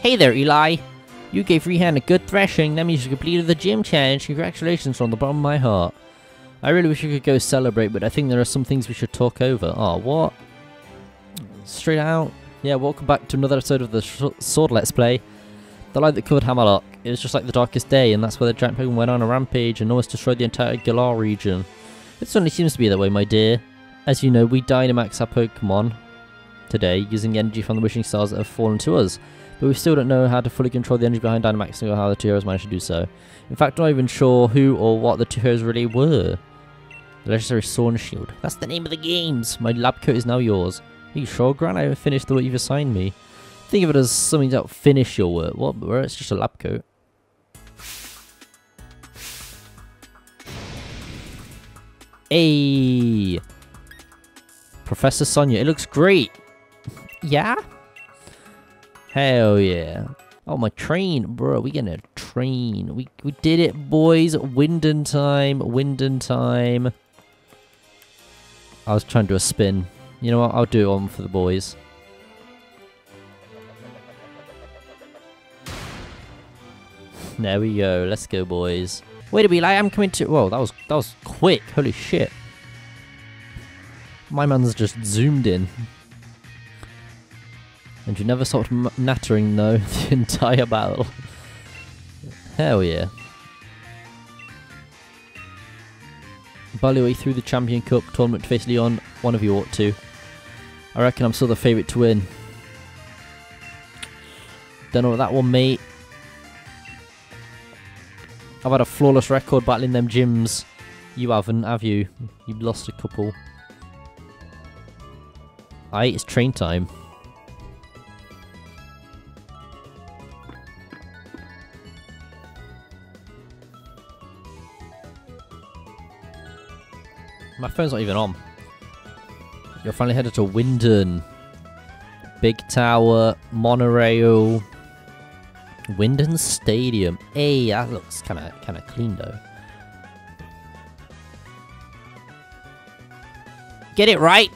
Hey there, Eli. You gave Raihan a good thrashing. That means you completed the gym challenge. Congratulations from the bottom of my heart. I really wish we could go celebrate, but I think there are some things we should talk over. Oh, what? Straight out. Yeah, welcome back to another episode of the Sword Let's Play. The light that covered Hammerlocke. It was just like the darkest day, and that's where the giant Pokemon went on a rampage and almost destroyed the entire Galar region. It certainly seems to be that way, my dear. As you know, we Dynamax our Pokemon today using the energy from the wishing stars that have fallen to us, but we still don't know how to fully control the energy behind Dynamax or how the two heroes managed to do so. In fact, I'm not even sure who or what the two heroes really were. The legendary Sword and Shield. That's the name of the games! My lab coat is now yours. Are you sure, Grant? I haven't finished the work you've assigned me. Think of it as something to finish your work. What? Where it's just a lab coat. Hey! Professor Sonia, it looks great! yeah? Hell yeah. Oh, my train, bro. We getting a train. We, we did it, boys. Wyndon time. Wyndon time. I was trying to do a spin. You know what? I'll do one for the boys. There we go. Let's go, boys. Wait a minute, I am coming to. Whoa, that was that was quick. Holy shit! My man's just zoomed in. And you never stopped nattering though the entire battle. Hell yeah. Barley way through the Champion Cup tournament to face Leon. One of you ought to. I reckon I'm still the favourite to win. Don't know what that one, mate. I've had a flawless record battling them gyms. You haven't, have you? You've lost a couple. Aye, it's train time. My phone's not even on. You're finally headed to Wyndon. Big Tower, monorail, Wyndon Stadium. Hey, that looks kind of kind of clean though. Get it right.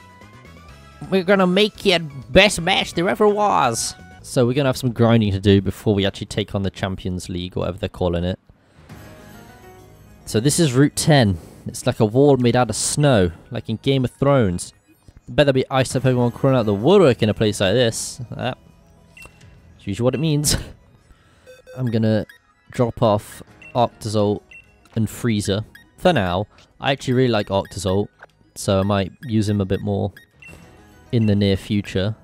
We're gonna make it best match there ever was. So we're gonna have some grinding to do before we actually take on the Champions League, whatever they're calling it. So this is Route 10. It's like a wall made out of snow, like in Game of Thrones. Better be ice type Pokemon crawling out the woodwork in a place like this. Ah. That's usually what it means. I'm gonna drop off Arctozolt and Freezer for now. I actually really like Arctozolt, so I might use him a bit more in the near future.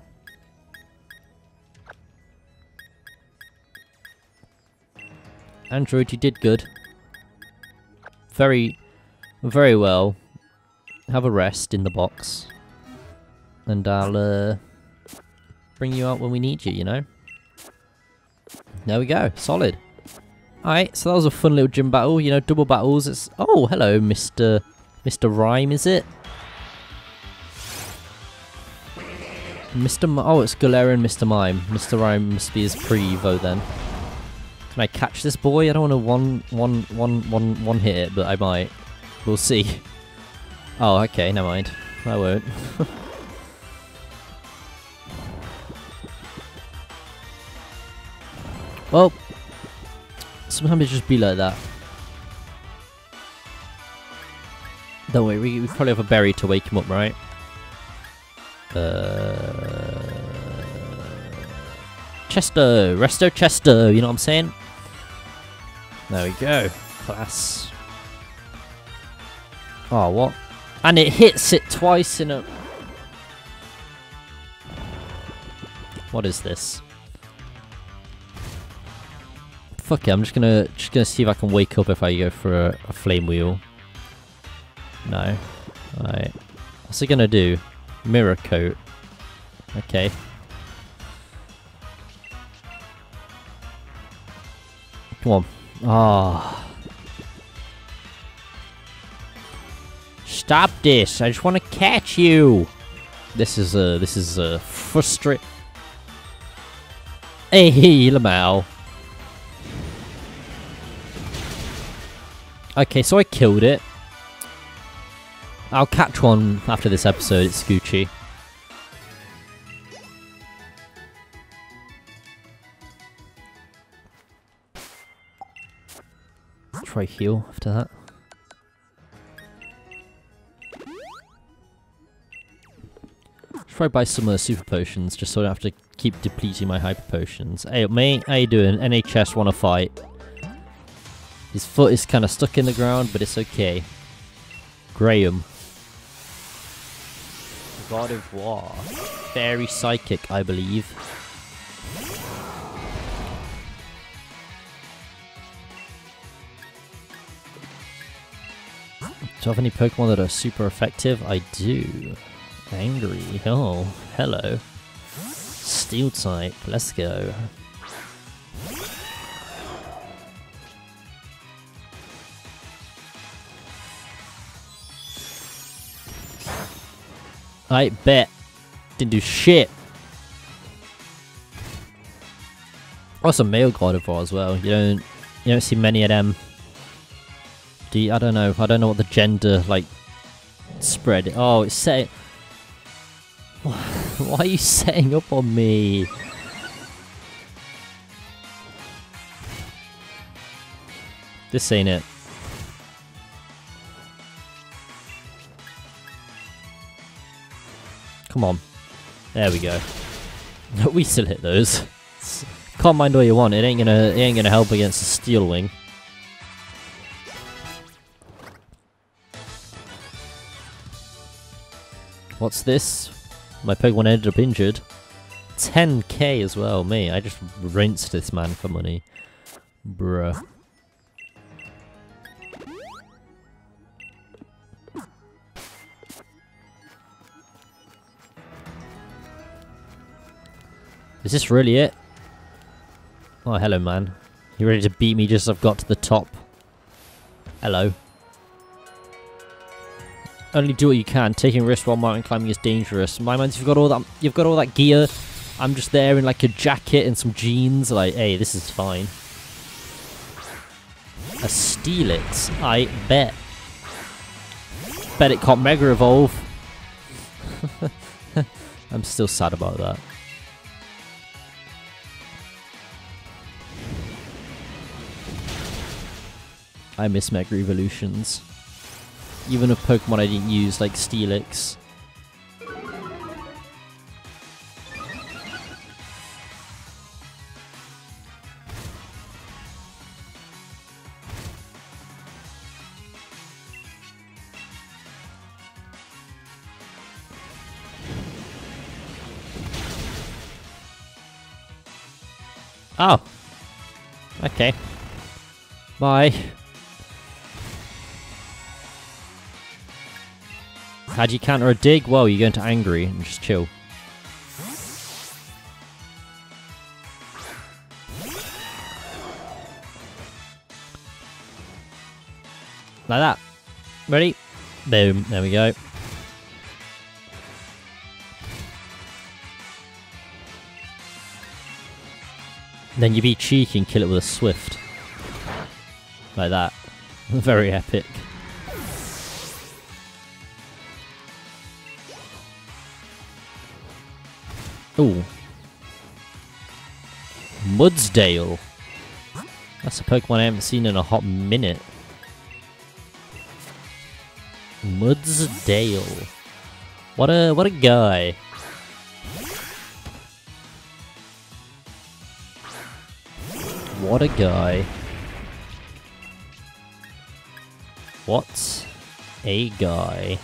Android, you did good. Very, very well. Have a rest in the box. And I'll uh, bring you out when we need you, you know? There we go. Solid. Alright, so that was a fun little gym battle. You know, double battles. It's Oh, hello, Mr. Mr. Rime, is it? Mr. M oh, it's Galarian Mr. Mime. Mr. Rime must be his pre-Evo then. Can I catch this boy? I don't want to one, one, one, one, one hit it, but I might. We'll see. Oh, okay, never mind. I won't. Well, sometimes it just be like that. Don't worry, we, we probably have a berry to wake him up, right? Uh, Chesto, Resto Chesto, you know what I'm saying? There we go, class. Oh, what? And it hits it twice in a... What is this? Fuck it, I'm just gonna just gonna see if I can wake up if I go for a, a flame wheel. No. Alright. What's it gonna do? Mirror coat. Okay. Come on. Ah. Oh. Stop this! I just want to catch you. This is a this is a frustrate. Hey, Lamau. Okay, so I killed it. I'll catch one after this episode. It's Gucci. Try heal after that. Try buy some of the super potions just so I don't have to keep depleting my hyper potions. Hey mate, how you doing? NHS wanna fight. His foot is kinda stuck in the ground, but it's okay. Graham. God of War. Fairy Psychic, I believe. Do I have any Pokemon that are super effective? I do. Angry. Oh, hello. Steel type. Let's go. I bet. Didn't do shit. Also male War as well. You don't you don't see many of them. Do you, I don't know. I don't know what the gender like spread. Oh, it's saying. Why are you setting up on me? This ain't it. Come on. There we go. we still hit those. Can't mind all you want, it ain't gonna it ain't gonna help against a steel wing. What's this? My Pokemon ended up injured. 10k as well, me. I just rinsed this man for money. Bruh. Is this really it? Oh, hello, man. You ready to beat me just as I've got to the top? Hello. Only do what you can. Taking risks while mountain climbing is dangerous. My man, you've got all that. You've got all that gear. I'm just there in like a jacket and some jeans. Like, hey, this is fine. A Steelix, I bet. Bet it can't Mega Evolve. I'm still sad about that. I miss Mega Evolutions. Even of Pokemon I didn't use, like Steelix. Oh. Okay. Bye. Do you counter a dig? Well, you go into angry and just chill. Like that. Ready? Boom. There we go. Then you be cheeky and kill it with a swift. Like that. Very epic. Ooh. Mudsdale. That's a Pokemon I haven't seen in a hot minute. Mudsdale. What a what a guy. What a guy. What a guy.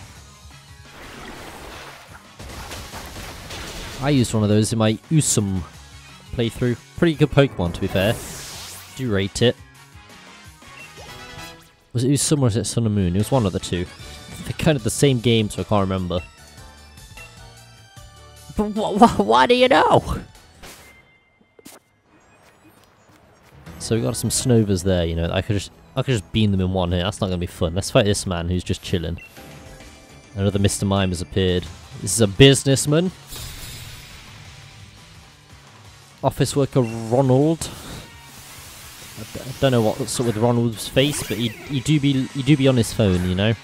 I used one of those in my Usum playthrough. Pretty good Pokemon, to be fair. Do rate it. Was it Usum or was it Sun and Moon? It was one of the two. They're kind of the same game, so I can't remember. But wh wh why do you know? So we got some Snovers there, you know. I could just I could just beam them in one here. That's not gonna be fun. Let's fight this man who's just chilling. Another Mr. Mime has appeared. This is a businessman. Office worker Ronald. I d I don't know what's up with Ronald's face, but he he do be he do be on his phone, you know.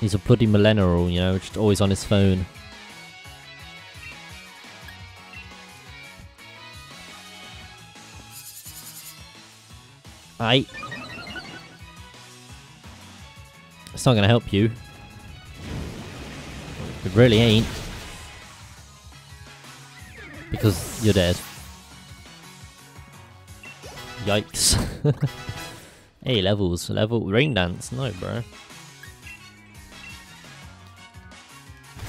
He's a bloody millennial, you know, just always on his phone. I. It's not gonna help you. It really ain't. Because you're dead. Yikes. hey, levels. Level. Rain dance. No, bro.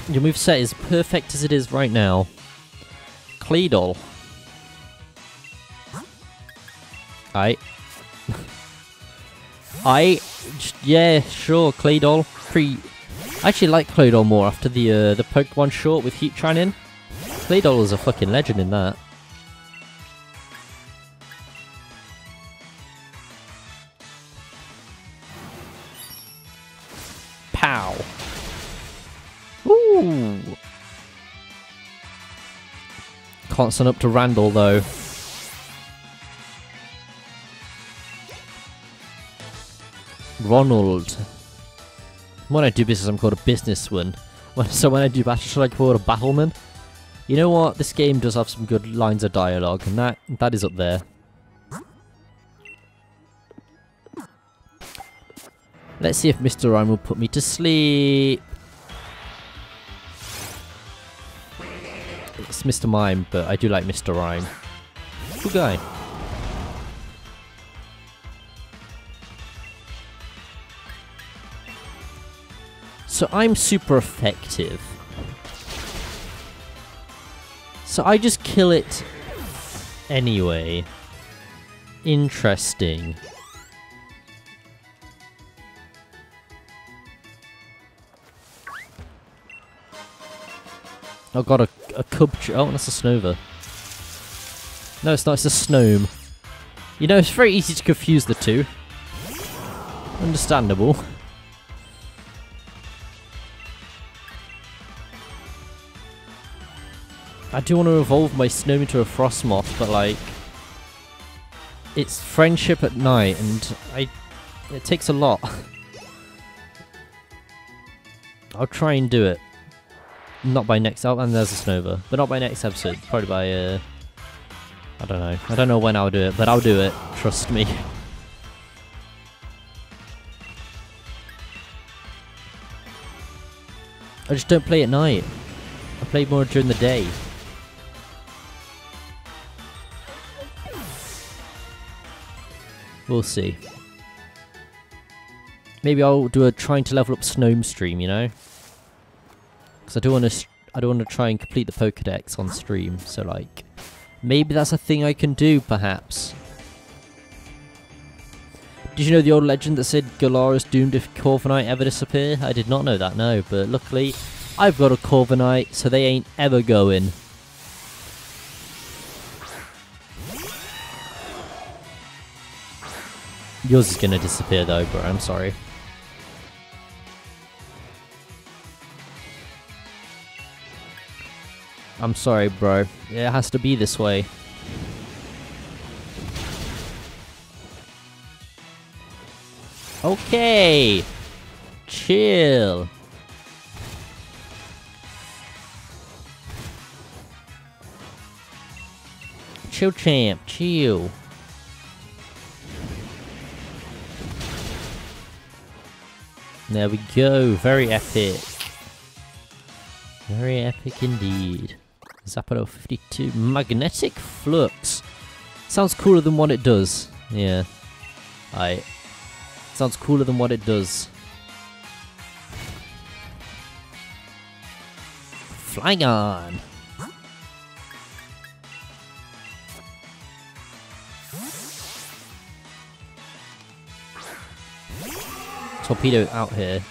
Your move set is perfect as it is right now. Claydol. I. I. Yeah, sure, Claydol. Pretty. I actually like Claydol more after the uh, the Pokemon short with Heatran in. Claydol is a fucking legend in that. Pow. Ooh. Constant up to Randall though. Ronald. When I do business, I'm called a businessman. So when I do battle, should I call it a battleman? You know what? This game does have some good lines of dialogue, and that that is up there. Let's see if Mr. Rime will put me to sleep. It's Mr. Mime, but I do like Mr. Rime. Good guy. So I'm super effective. So I just kill it anyway. Interesting. Oh I've got a, a cub. Oh, that's a Snover. No, it's not. It's a Snom. You know, it's very easy to confuse the two. Understandable. I do want to evolve my Snom into a Frosmoth, but like... It's friendship at night, and I... It takes a lot. I'll try and do it. Not by next... Oh, and there's a Snover. But not by next episode. Probably by, uh... I don't know. I don't know when I'll do it, but I'll do it. Trust me. I just don't play at night. I play more during the day. We'll see. Maybe I'll do a trying to level up Snom stream, you know? Because I don't want to. I don't want to try and complete the Pokedex on stream. So like, maybe that's a thing I can do, perhaps. Did you know the old legend that said Galar is doomed if Corviknight ever disappear? I did not know that, no. But luckily, I've got a Corviknight, so they ain't ever going. Yours is gonna disappear though, bro. I'm sorry. I'm sorry, bro. It has to be this way. Okay. Chill. Chill, champ. Chill. There we go. Very epic. Very epic indeed. Zapdos 52. Magnetic Flux. Sounds cooler than what it does. Yeah. I. Sounds cooler than what it does. Flygon. Torpedo out here.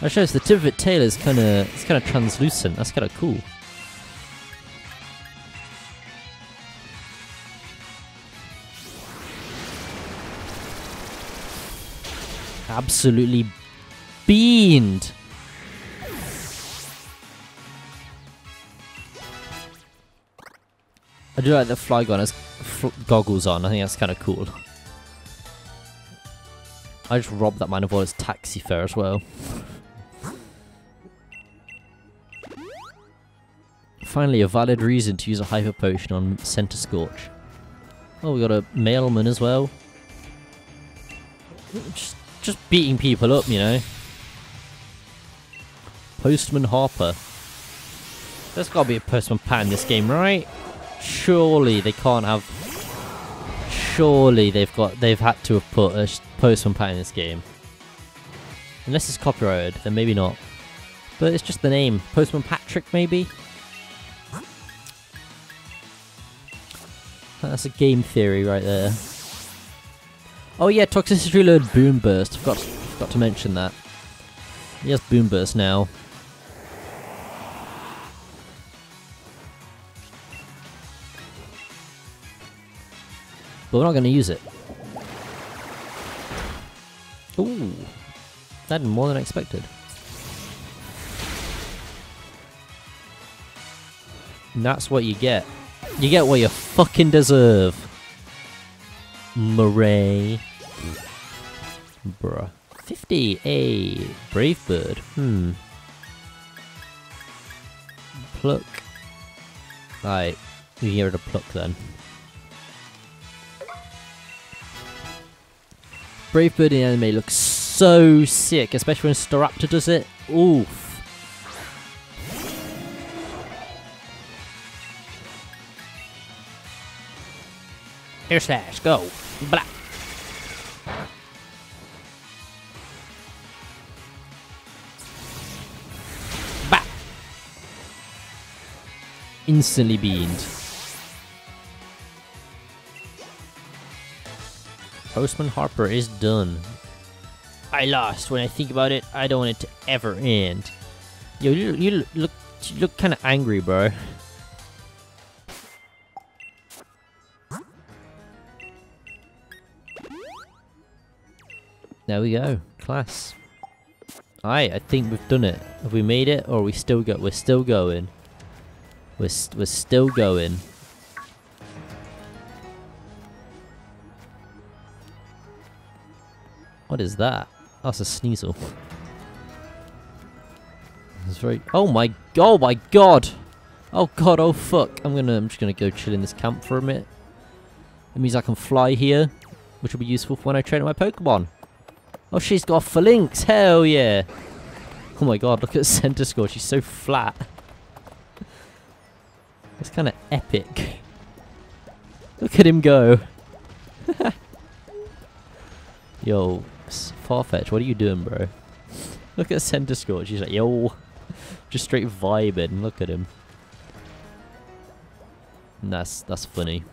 That shows the tip of its tail is kind of it's kind of translucent. That's kind of cool. Absolutely beamed. I do like the Flygon has goggles on. I think that's kind of cool. I just robbed that man of all his taxi fare as well. Finally, a valid reason to use a Hyper Potion on Centiskorch. Oh, we got a Mailman as well. Just, just beating people up, you know. Postman Harper. There's got to be a Postman Pat in this game, right? Surely they can't have. Surely they've got they've had to have put a Postman Pat in this game. Unless it's copyrighted, then maybe not. But it's just the name. Postman Patrick, maybe? That's a game theory right there. Oh yeah, Toxtricity Reload Boom Burst. Forgot, forgot to mention that. He has Boom Burst now. But we're not going to use it. Ooh. That did more than expected. And that's what you get. You get what you fucking deserve. Murray. Bruh. 50. A Brave Bird. Hmm. Pluck. Right. We can get rid of Pluck then. Brave Bird in anime looks so sick, especially when Staraptor does it. Oof. Air slash, go. Blah. Instantly beamed. Postman Harper is done. I lost. When I think about it, I don't want it to ever end. Yo, you, you look, you look kind of angry, bro. There we go. Class. Alright, I think we've done it. Have we made it? Or we still go we're still going? We're, st we're still going. What is that? That's a sneasel. It's very. Oh my. Oh my god. Oh god. Oh fuck. I'm gonna. I'm just gonna go chill in this camp for a minute. It means I can fly here, which will be useful for when I train my Pokemon. Oh, she's got Falinks. Hell yeah. Oh my god. Look at Centiskorch. She's so flat. It's kind of epic. Look at him go. Yo, Farfetch, what are you doing, bro? Look at Centiskorch. She's like, yo. Just straight vibing. Look at him. That's, that's funny.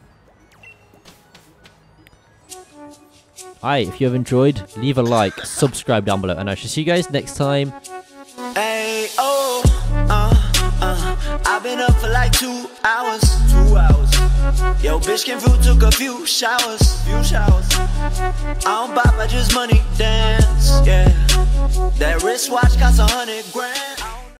Alright, if you have enjoyed, leave a like, subscribe down below, and I shall see you guys next time. Hey, oh, uh, uh, I've been up for like. Two hours. Yo, bitch came through, took a few showers. Few showers. I don't bop, I just money dance, yeah. That wristwatch costs a hundred grand.